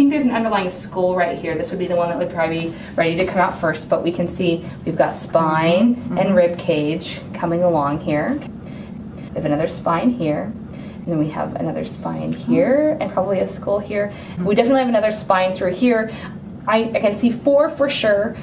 think there's an underlying skull right here. This would be the one that would probably be ready to come out first, but we can see we've got spine Mm-hmm. and rib cage coming along here. We have another spine here. And then we have another spine uh-huh. here and probably a skull here. We mm-hmm. definitely have another spine through here. I, I can see four for sure.